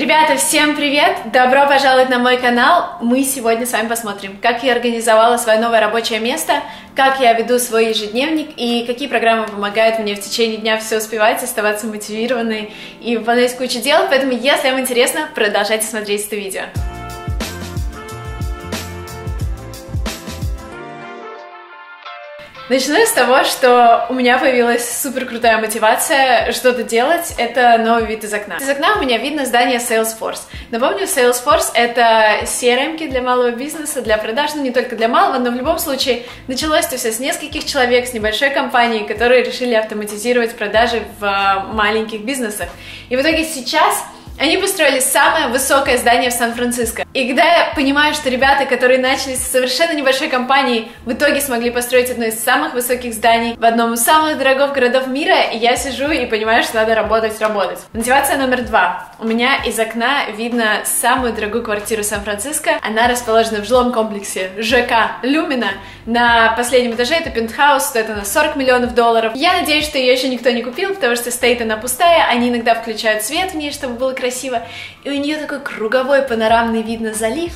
Ребята, всем привет! Добро пожаловать на мой канал! Мы сегодня с вами посмотрим, как я организовала свое новое рабочее место, как я веду свой ежедневник и какие программы помогают мне в течение дня все успевать, оставаться мотивированной и выполнять кучу дел. Поэтому, если вам интересно, продолжайте смотреть это видео. Начну с того, что у меня появилась супер крутая мотивация что-то делать. Это новый вид из окна. Из окна у меня видно здание Salesforce. Напомню, Salesforce — это CRM для малого бизнеса, для продаж, ну не только для малого, но в любом случае началось это все с нескольких человек, с небольшой компанией, которые решили автоматизировать продажи в а, маленьких бизнесах. И в итоге сейчас они построили самое высокое здание в Сан-Франциско. И когда я понимаю, что ребята, которые начали с совершенно небольшой компании, в итоге смогли построить одно из самых высоких зданий в одном из самых дорогих городов мира, я сижу и понимаю, что надо работать, работать. Мотивация номер два. У меня из окна видно самую дорогую квартиру Сан-Франциско. Она расположена в жилом комплексе ЖК Люмина. На последнем этаже это пентхаус, стоит она 40 миллионов долларов. Я надеюсь, что ее еще никто не купил, потому что стоит она пустая. Они иногда включают свет в ней, чтобы было красиво красиво, и у нее такой круговой панорамный вид на залив,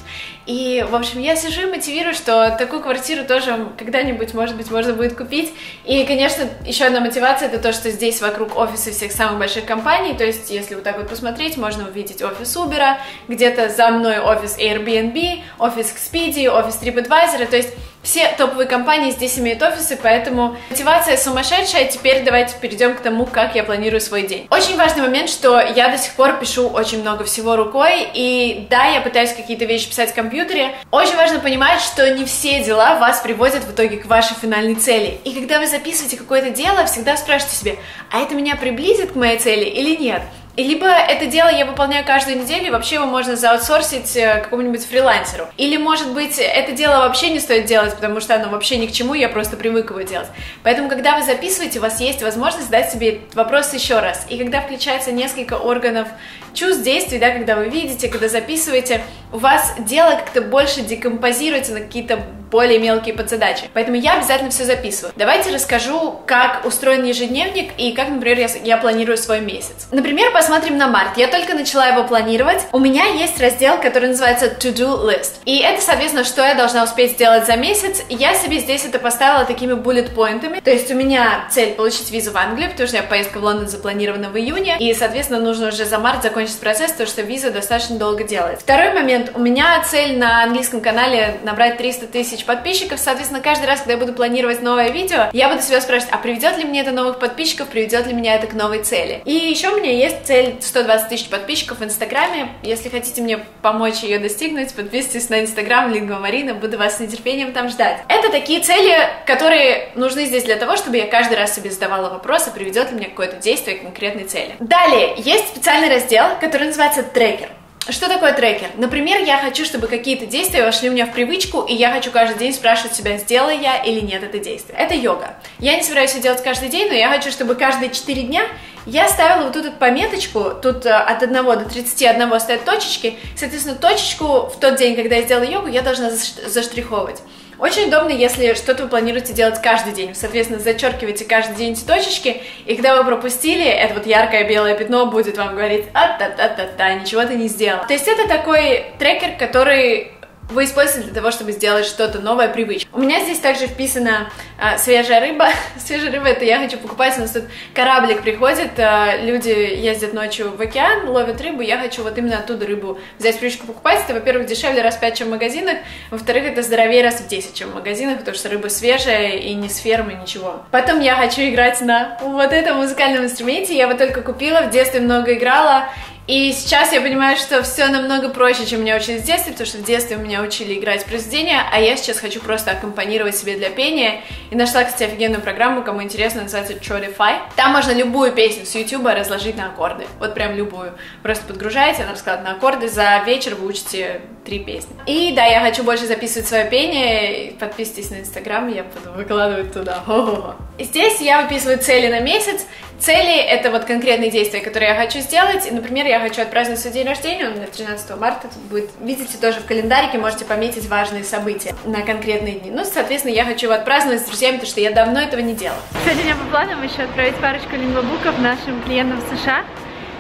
и, в общем, я сижу и мотивирую, что такую квартиру тоже когда-нибудь, может быть, можно будет купить, и, конечно, еще одна мотивация это то, что здесь вокруг офисы всех самых больших компаний, то есть, если вот так вот посмотреть, можно увидеть офис Uber, где-то за мной офис Airbnb, офис Expedia, офис TripAdvisor, то есть все топовые компании здесь имеют офисы, поэтому мотивация сумасшедшая. Теперь давайте перейдем к тому, как я планирую свой день. Очень важный момент, что я до сих пор пишу очень много всего рукой, и да, я пытаюсь какие-то вещи писать в компьютере. Очень важно понимать, что не все дела вас приводят в итоге к вашей финальной цели. И когда вы записываете какое-то дело, всегда спрашивайте себе, а это меня приблизит к моей цели или нет? Либо это дело я выполняю каждую неделю, и вообще его можно заутсорсить э, какому-нибудь фрилансеру. Или, может быть, это дело вообще не стоит делать, потому что оно вообще ни к чему, я просто привык его делать. Поэтому, когда вы записываете, у вас есть возможность задать себе вопрос еще раз. И когда включается несколько органов чувств, действий, да, когда вы видите, когда записываете, у вас дело как-то больше декомпозируется на какие-то более мелкие подзадачи. Поэтому я обязательно все записываю. Давайте расскажу, как устроен ежедневник и как, например, я, я планирую свой месяц. Например, посмотрим на март. Я только начала его планировать. У меня есть раздел, который называется To-Do List. И это, соответственно, что я должна успеть сделать за месяц. Я себе здесь это поставила такими буллет-поинтами. То есть у меня цель получить визу в Англию, потому что я поездка в Лондон запланирована в июне. И, соответственно, нужно уже за март закончить процесс, потому что виза достаточно долго делает. Второй момент. У меня цель на английском канале набрать 300 тысяч подписчиков, соответственно, каждый раз, когда я буду планировать новое видео, я буду себя спрашивать, а приведет ли мне это новых подписчиков, приведет ли меня это к новой цели. И еще у меня есть цель 120 тысяч подписчиков в Инстаграме. Если хотите мне помочь ее достигнуть, подписывайтесь на Инстаграм Лингва Марина, буду вас с нетерпением там ждать. Это такие цели, которые нужны здесь для того, чтобы я каждый раз себе задавала вопросы, приведет ли мне какое-то действие к конкретной цели. Далее, есть специальный раздел, который называется трекер. Что такое трекер? Например, я хочу, чтобы какие-то действия вошли у меня в привычку, и я хочу каждый день спрашивать себя, сделаю я или нет это действие. Это йога. Я не собираюсь это делать каждый день, но я хочу, чтобы каждые 4 дня я ставила вот тут вот пометочку, тут э, от 1 до 31 стоят точечки, соответственно, точечку в тот день, когда я сделала йогу, я должна заштриховывать. Очень удобно, если что-то вы планируете делать каждый день. Соответственно, зачеркиваете каждый день эти точечки, и когда вы пропустили, это вот яркое белое пятно будет вам говорить, а-та-та-та-та, ничего ты не сделал. То есть это такой трекер, который вы используете для того, чтобы сделать что-то новое, привычку. У меня здесь также вписана а, свежая рыба. свежая рыба это я хочу покупать. У нас тут кораблик приходит, а, люди ездят ночью в океан, ловят рыбу. Я хочу вот именно оттуда рыбу взять привычку покупать. Это, во-первых, дешевле раз в 5, чем в магазинах. Во-вторых, это здоровее раз в 10, чем в магазинах, потому что рыба свежая и не с фермы, ничего. Потом я хочу играть на вот этом музыкальном инструменте. Я его только купила, в детстве много играла. И сейчас я понимаю, что все намного проще, чем меня учили в детстве, потому что в детстве меня учили играть произведения, а я сейчас хочу просто аккомпанировать себе для пения. И нашла, кстати, офигенную программу, кому интересно, называется Chorify. Там можно любую песню с YouTube разложить на аккорды. Вот прям любую. Просто подгружаете, она раскладывает на аккорды, за вечер вы учите три песни. И да, я хочу больше записывать свое пение. Подписывайтесь на Инстаграм, я буду выкладывать туда. Хо-хо-хо. Здесь я выписываю цели на месяц. Цели — это вот конкретные действия, которые я хочу сделать. Например, я хочу отпраздновать свой день рождения, он у меня 13 марта будет. Видите, тоже в календарике можете пометить важные события на конкретные дни. Ну, соответственно, я хочу его отпраздновать с друзьями, потому что я давно этого не делала. Сегодня у меня по планам еще отправить парочку лингвобуков нашим клиентам в США.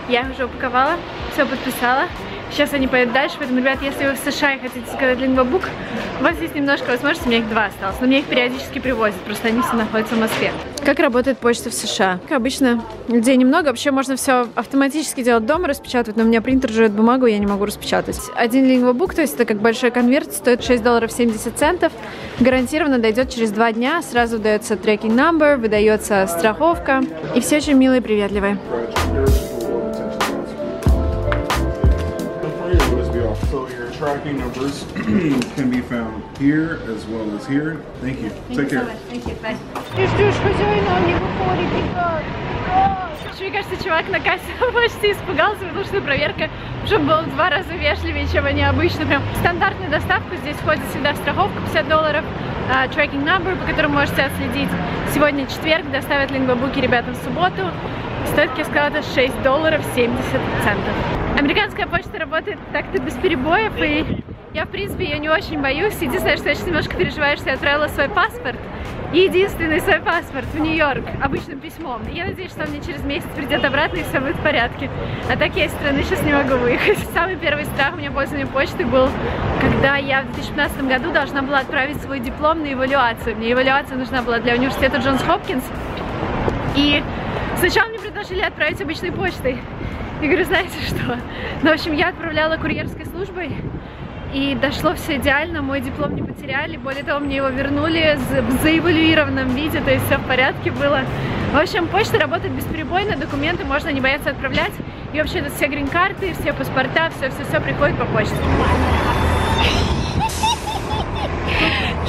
Я уже упаковала. все подписала. Сейчас они поедут дальше, поэтому, ребят, если вы в США и хотите заказать лингвобук, у вас есть немножко возможностей, у меня их два осталось, но мне их периодически привозят, просто они все находятся в Москве. Как работает почта в США? Как обычно, людей немного, вообще можно все автоматически делать дома, распечатывать, но у меня принтер жует бумагу, я не могу распечатать. Один лингвобук, то есть это как большой конверт, стоит 6 долларов 70 центов, гарантированно дойдет через два дня, сразу выдается трекинг number, выдается страховка, и все очень милые и приветливые. Tracking numbers can be found here as well as here. Thank you. Take care. Ты ждешь хозяина, он не выходит, ребят. Мне кажется, чувак на кассе почти испугался, потому что проверка уже была в два раза вежливее, чем они обычно. Прям стандартная доставка, здесь входит всегда страховка 50 долларов, tracking number, по которому можете отследить. Сегодня четверг, доставят лингвобуки ребятам в субботу. Стоит, как сказала, это 6 долларов 70 центов. Американская почта работает так-то без перебоев, и я, в принципе, ее не очень боюсь. Единственное, что я сейчас немножко переживаю, что я отправила свой паспорт, единственный свой паспорт в Нью-Йорк обычным письмом. Я надеюсь, что он мне через месяц придет обратно и все будет в порядке. А так я из страны сейчас не могу выехать. Самый первый страх у меня пользования почты был, когда я в 2015 году должна была отправить свой диплом на эвалюацию. Мне эвалюация нужна была для университета Джонс Хопкинс. И сначала мне предложили отправить обычной почтой. Я говорю, знаете что? Ну, в общем, я отправляла курьерской службой, и дошло все идеально, мой диплом не потеряли, более того, мне его вернули в заэвалюированном виде, то есть все в порядке было. В общем, почта работает бесперебойно, документы можно не бояться отправлять, и вообще тут все грин-карты, все паспорта, все-все-все приходит по почте.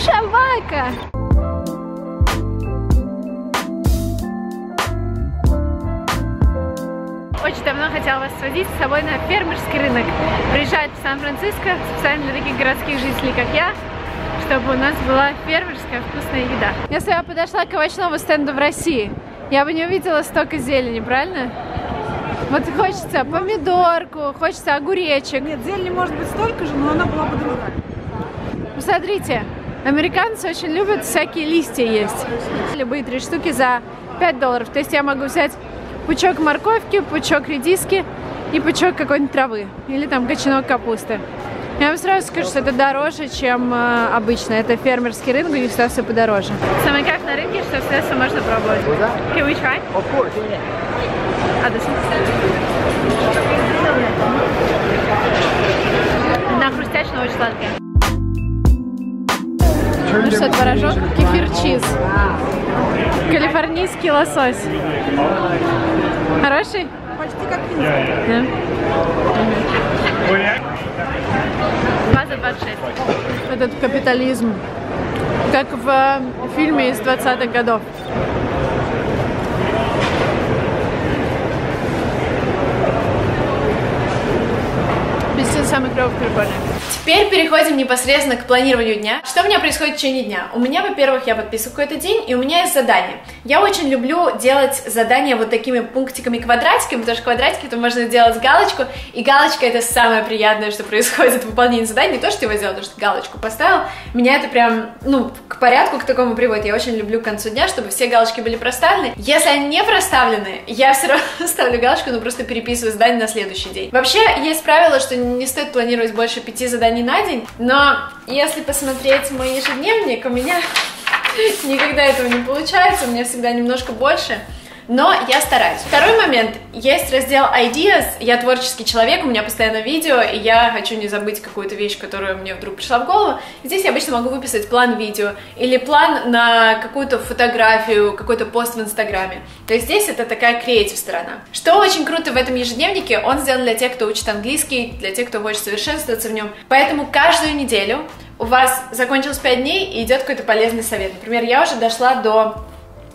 Шабака! Хотела вас сводить с собой на фермерский рынок. Приезжать в Сан-Франциско специально для таких городских жителей, как я, чтобы у нас была фермерская вкусная еда. Если я подошла к овощному стенду в России, я бы не увидела столько зелени, правильно? Вот хочется помидорку, хочется огуречек. Нет, зелени может быть столько же, но она была бы другая. Посмотрите, американцы очень любят всякие листья есть. Любые три штуки за 5 долларов. То есть я могу взять пучок морковки, пучок редиски и пучок какой-нибудь травы. Или там кочанок капусты. Я вам сразу скажу, что это дороже, чем э, обычно. Это фермерский рынок, у них всегда все подороже. Самый кайф на рынке, что всегда все можно пробовать. Can we try? Of course. А, this На хрустящая, но очень сладкая. Что, творожок, кефир чиз. Калифорнийский лосось. Хороший? Почти как финский. Да. За 26. Этот капитализм. Как в э, фильме из 20-х годов. Самый клевый, прикольный. Теперь переходим непосредственно к планированию дня. Что у меня происходит в течение дня? У меня, во-первых, я подписываю какой-то день, и у меня есть задание. Я очень люблю делать задания вот такими пунктиками, квадратиками, потому что квадратики это можно сделать галочку, и галочка это самое приятное, что происходит в выполнении задания. Не то, что ты его сделал, потому что галочку поставил. Меня это прям, ну, к порядку к такому приводит. Я очень люблю к концу дня, чтобы все галочки были проставлены. Если они не проставлены, я все равно ставлю галочку, но просто переписываю задание на следующий день. Вообще, есть правило, что не стоит планировать больше пяти заданий на день, но если посмотреть мой ежедневник, у меня никогда этого не получается, у меня всегда немножко больше но я стараюсь. Второй момент, есть раздел Ideas, я творческий человек, у меня постоянно видео, и я хочу не забыть какую-то вещь, которая мне вдруг пришла в голову. здесь я обычно могу выписать план видео или план на какую-то фотографию, какой-то пост в Инстаграме. То есть здесь это такая креатив сторона. Что очень круто в этом ежедневнике, он сделан для тех, кто учит английский, для тех, кто хочет совершенствоваться в нем. Поэтому каждую неделю у вас закончилось 5 дней и идет какой-то полезный совет. Например, я уже дошла до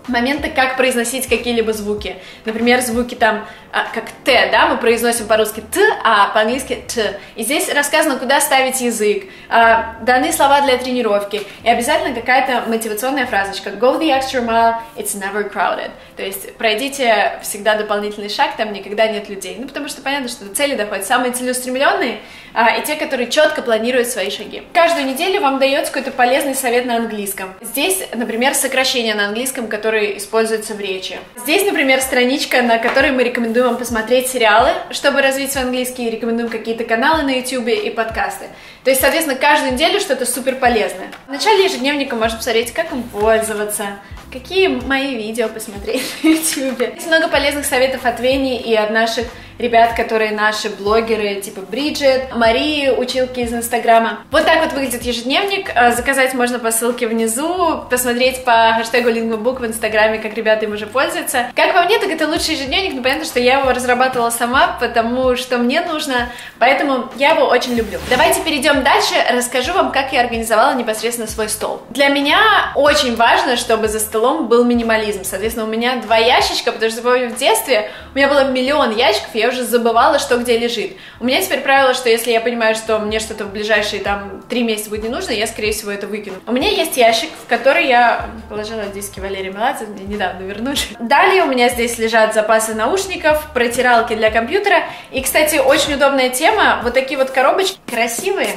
моменты, как произносить какие-либо звуки. Например, звуки там, а, как Т, да, мы произносим по-русски Т, а по-английски Т. И здесь рассказано, куда ставить язык, а, даны слова для тренировки, и обязательно какая-то мотивационная фразочка. Go the extra mile, it's never crowded. То есть пройдите всегда дополнительный шаг, там никогда нет людей. Ну, потому что понятно, что до цели доходят самые целеустремленные, и те, которые четко планируют свои шаги. Каждую неделю вам дается какой-то полезный совет на английском. Здесь, например, сокращение на английском, которые используются в речи. Здесь, например, страничка, на которой мы рекомендуем вам посмотреть сериалы, чтобы развить свой английский, рекомендуем какие-то каналы на YouTube и подкасты. То есть, соответственно, каждую неделю что-то супер полезное. В начале ежедневника можно посмотреть, как им пользоваться, какие мои видео посмотреть на YouTube. Есть много полезных советов от Вени и от наших ребят, которые наши блогеры, типа Бриджит, Марии, училки из Инстаграма. Вот так вот выглядит ежедневник. А, заказать можно по ссылке внизу, посмотреть по хэштегу LingvaBook в Инстаграме, как ребята им уже пользуются. Как по мне, так это лучший ежедневник, но понятно, что я его разрабатывала сама, потому что мне нужно, поэтому я его очень люблю. Давайте перейдем дальше, расскажу вам, как я организовала непосредственно свой стол. Для меня очень важно, чтобы за столом был минимализм. Соответственно, у меня два ящичка, потому что, помню, в детстве у меня было миллион ящиков, я уже забывала, что где лежит. У меня теперь правило, что если я понимаю, что мне что-то в ближайшие там три месяца будет не нужно, я, скорее всего, это выкину. У меня есть ящик, в который я положила диски Валерия Меладзе, мне недавно вернули. Далее у меня здесь лежат запасы наушников, протиралки для компьютера. И, кстати, очень удобная тема, вот такие вот коробочки красивые,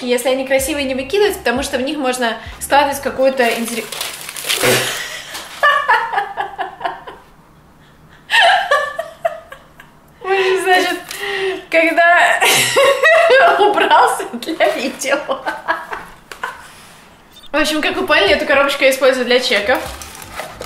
если они красивые, не выкидывать, потому что в них можно складывать какую-то интерес... Значит, когда убрался видео. В общем, как вы поняли, эту коробочку я использую для чеков.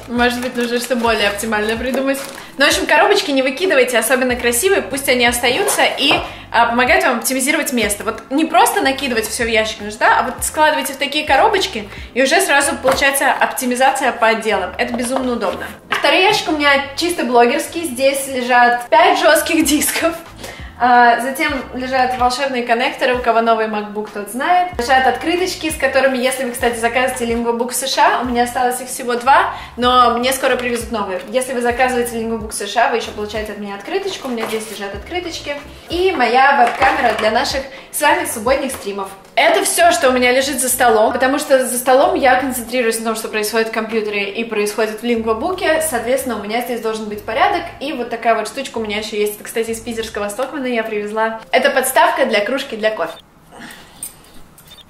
Может быть, нужно что-то более оптимальное придумать. Но, в общем, коробочки не выкидывайте, особенно красивые, пусть они остаются и а, помогают вам оптимизировать место. Вот не просто накидывать все в ящик нужно, а вот складывайте в такие коробочки, и уже сразу получается оптимизация по отделам. Это безумно удобно. Второй ящик у меня чисто блогерский. Здесь лежат 5 жестких дисков. А, затем лежат волшебные коннекторы, у кого новый MacBook, тот знает. Лежат открыточки, с которыми, если вы, кстати, заказываете LingvaBook в США, у меня осталось их всего два, но мне скоро привезут новые. Если вы заказываете LingvaBook в США, вы еще получаете от меня открыточку, у меня здесь лежат открыточки. И моя веб-камера для наших с вами субботних стримов. Это все, что у меня лежит за столом, потому что за столом я концентрируюсь на том, что происходит в компьютере и происходит в лингвобуке, соответственно, у меня здесь должен быть порядок, и вот такая вот штучка у меня еще есть, это, кстати, из питерского Стокмана я привезла. Это подставка для кружки для кофе.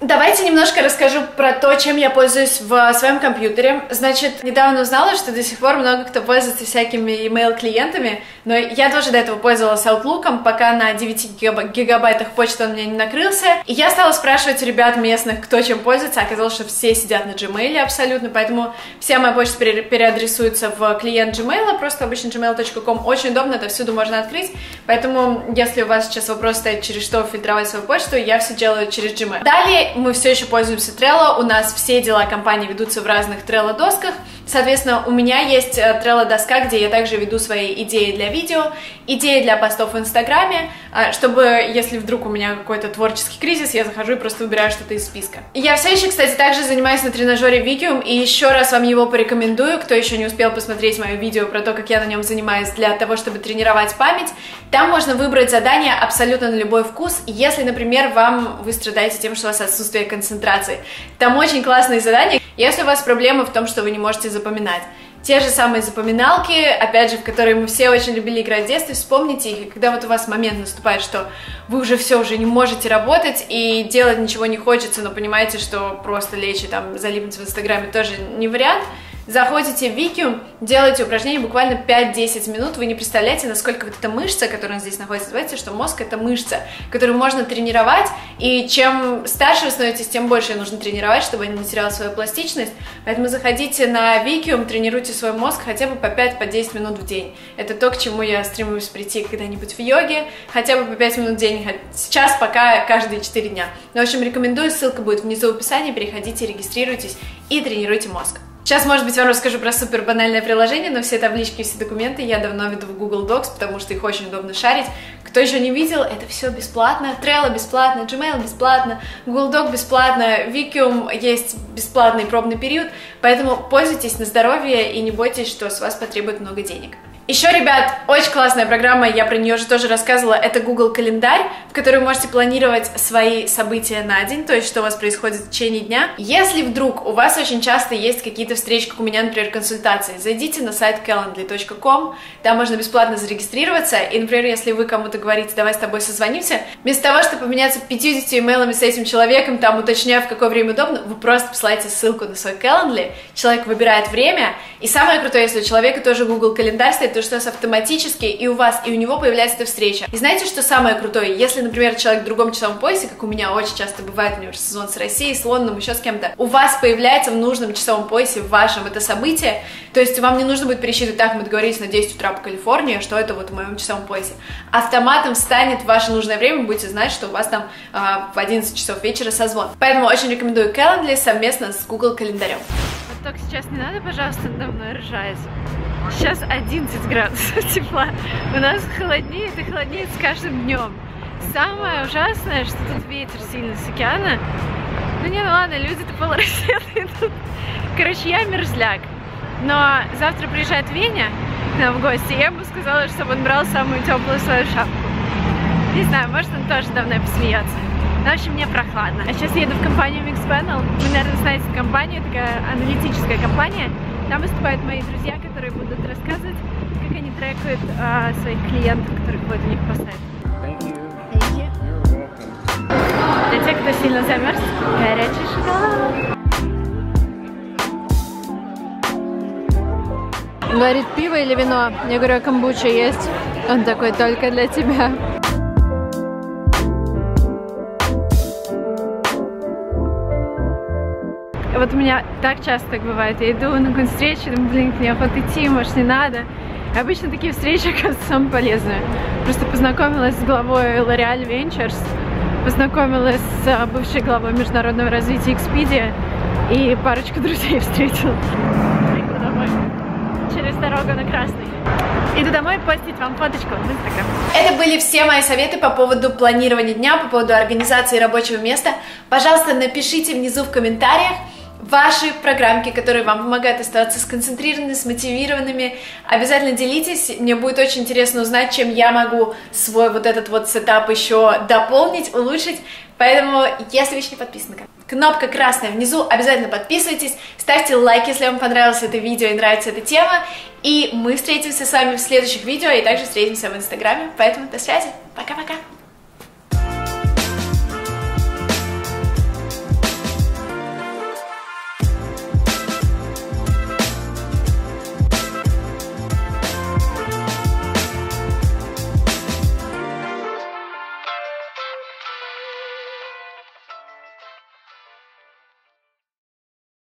Давайте немножко расскажу про то, чем я пользуюсь в своем компьютере. Значит, недавно узнала, что до сих пор много кто пользуется всякими email клиентами но я тоже до этого пользовалась Outlook, пока на 9 гигабайтах почты он у меня не накрылся. И я стала спрашивать ребят местных, кто чем пользуется. Оказалось, что все сидят на Gmail абсолютно, поэтому вся моя почта переадресуется в клиент Gmail, просто обычно gmail.com. Очень удобно, это всюду можно открыть. Поэтому, если у вас сейчас вопрос стоит, через что фильтровать свою почту, я все делаю через Gmail. Далее мы все еще пользуемся Trello. У нас все дела компании ведутся в разных Trello досках. Соответственно, у меня есть э, Trello доска, где я также веду свои идеи для видео, идеи для постов в Инстаграме, а, чтобы, если вдруг у меня какой-то творческий кризис, я захожу и просто выбираю что-то из списка. Я все еще, кстати, также занимаюсь на тренажере Викиум, и еще раз вам его порекомендую, кто еще не успел посмотреть мое видео про то, как я на нем занимаюсь для того, чтобы тренировать память. Там можно выбрать задание абсолютно на любой вкус, если, например, вам вы страдаете тем, что у вас отсутствие концентрации. Там очень классные задания. Если у вас проблемы в том, что вы не можете запоминать, те же самые запоминалки, опять же, в которые мы все очень любили играть в детстве, вспомните их, и когда вот у вас момент наступает, что вы уже все, уже не можете работать, и делать ничего не хочется, но понимаете, что просто лечь и там залипнуть в Инстаграме тоже не вариант, Заходите в Викиум, делаете упражнение буквально 5-10 минут, вы не представляете, насколько вот эта мышца, которая здесь находится, знаете, что мозг это мышца, которую можно тренировать, и чем старше вы становитесь, тем больше нужно тренировать, чтобы она не теряла свою пластичность, поэтому заходите на Викиум, тренируйте свой мозг хотя бы по 5-10 по минут в день. Это то, к чему я стремлюсь прийти когда-нибудь в йоге, хотя бы по 5 минут в день, сейчас пока каждые 4 дня. Но, в общем, рекомендую, ссылка будет внизу в описании, переходите, регистрируйтесь и тренируйте мозг. Сейчас, может быть, вам расскажу про супер банальное приложение, но все таблички, все документы я давно веду в Google Docs, потому что их очень удобно шарить. Кто еще не видел, это все бесплатно. Trello бесплатно, Gmail бесплатно, Google Doc бесплатно, Vikium есть бесплатный пробный период, поэтому пользуйтесь на здоровье и не бойтесь, что с вас потребует много денег. Еще, ребят, очень классная программа, я про нее уже тоже рассказывала, это Google календарь, в который вы можете планировать свои события на день, то есть что у вас происходит в течение дня. Если вдруг у вас очень часто есть какие-то встречи, как у меня, например, консультации, зайдите на сайт calendly.com, там можно бесплатно зарегистрироваться, и, например, если вы кому-то говорите, давай с тобой созвонимся, вместо того, чтобы поменяться 50 имейлами с этим человеком, там, уточняя, в какое время удобно, вы просто посылаете ссылку на свой Calendly, человек выбирает время, и самое крутое, если у человека тоже Google календарь стоит, то что автоматически и у вас, и у него появляется эта встреча. И знаете, что самое крутое? Если, например, человек в другом часовом поясе, как у меня очень часто бывает, например, сезон с Россией, с Лондоном, еще с кем-то, у вас появляется в нужном часовом поясе, в вашем это событие, то есть вам не нужно будет пересчитывать, так, мы договорились на 10 утра по Калифорнии, что это вот в моем часовом поясе. Автоматом станет ваше нужное время, будете знать, что у вас там э, в 11 часов вечера созвон. Поэтому очень рекомендую Calendly совместно с Google календарем. Только сейчас не надо, пожалуйста, надо мной ржать. Сейчас 11 градусов тепла. У нас холоднеет и холоднеет с каждым днем. Самое ужасное, что тут ветер сильно с океана. Ну не, ну ладно, люди-то полурассеянные тут. Короче, я мерзляк. Но завтра приезжает Веня к нам в гости, я ему сказала, чтобы он брал самую теплую свою шапку. Не знаю, может он тоже давно посмеется. Но, в общем, мне прохладно. А сейчас еду в компанию Mixpanel. Вы, наверное, знаете компанию, такая аналитическая компания. Там выступают мои друзья, которые будут рассказывать, как они трекают а, своих клиентов, которые ходят у них по сайту. Для тех, кто сильно замерз, горячий шоколад. Говорит, пиво или вино? Я говорю, а камбуча есть? Он такой, только для тебя. Вот у меня так часто так бывает. Я иду на какую-нибудь встречу, думаю, блин, мне охота идти, может, не надо. Обычно такие встречи оказываются самые полезные. Просто познакомилась с главой L'Oreal Ventures, познакомилась с а, бывшей главой международного развития Expedia и парочку друзей встретила. Иду домой. Через дорогу на Красный. Иду домой постить вам фоточку в Инстаграм. Это были все мои советы по поводу планирования дня, по поводу организации рабочего места. Пожалуйста, напишите внизу в комментариях, ваши программки, которые вам помогают оставаться сконцентрированными, смотивированными. Обязательно делитесь, мне будет очень интересно узнать, чем я могу свой вот этот вот сетап еще дополнить, улучшить. Поэтому, если вы еще не подписаны, кнопка красная внизу, обязательно подписывайтесь, ставьте лайк, если вам понравилось это видео и нравится эта тема. И мы встретимся с вами в следующих видео, и также встретимся в инстаграме. Поэтому до связи, пока-пока!